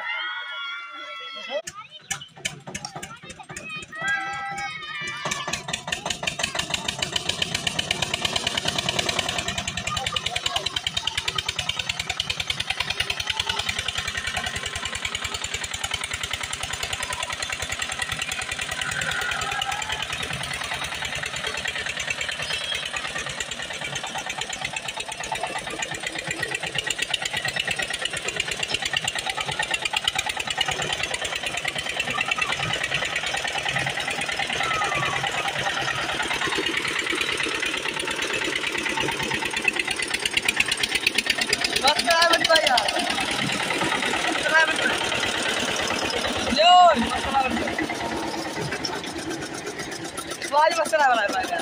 よし。वाली बस चला बनाया